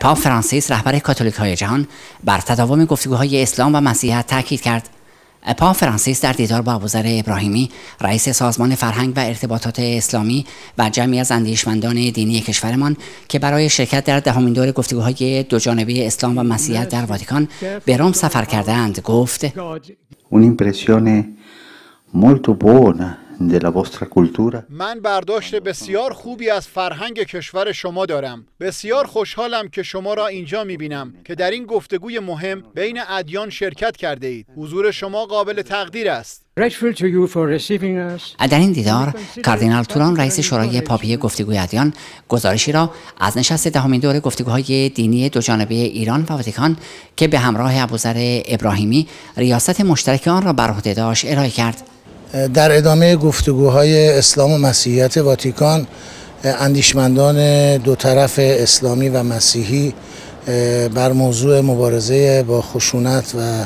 پاپ فرانسیس رهبر کاتولیک های جهان بر تداوم گفتگوهای اسلام و مسیحیت تاکید کرد. پاپ فرانسیس در دیدار با ابوذر ابراهیمی رئیس سازمان فرهنگ و ارتباطات اسلامی و جمعی از اندیشمندان دینی کشورمان که برای شرکت در دهمین دور گفتگوهای دوجانبه اسلام و مسیحیت در واتیکان به روم سفر کردهاند گفت un'impressione molto buona della vostra cultura. من برداشت بسیار خوبی از فرهنگ کشور شما دارم. بسیار خوشحالم که شما را اینجا می‌بینم که در این گفتگوی مهم بین ادیان شرکت کرده اید. حضور شما قابل تقدیر است. در این دیدار کاردینال توران رئیس شورای پاپی گفتگوی ادیان گزارشی را از نشست دهمین دور گفتگوهای دینی دوجانبه ایران و واتیکان که به همراه ابوذر ابراهیمی ریاست مشترک آن را بر عهده داشت ارائه کرد. در ادامه گفتگوهای اسلام و مسیحیت واتیکان اندیشمندان دو طرف اسلامی و مسیحی بر موضوع مبارزه با خشونت و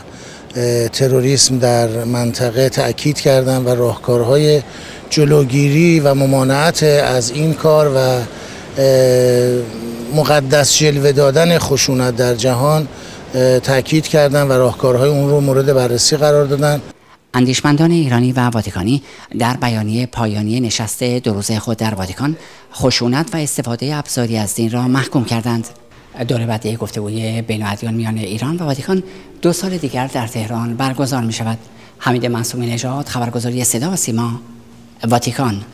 تروریسم در منطقه تأکید کردند و راهکارهای جلوگیری و ممانعت از این کار و مقدس جلوه دادن خشونت در جهان تأکید کردند و راهکارهای اون رو مورد بررسی قرار دادن اندیشمندان ایرانی و واتیکانی در بیانیه پایانی نشست دو روزه خود در واتیکان خشونت و استفاده ابزاری از دین را محکوم کردند. دور بعدی گفتگوی بین ادیان میان ایران و واتیکان دو سال دیگر در تهران برگزار می شود حمید معصومی نژاد خبرگزاری صدا و سیما واتیکان.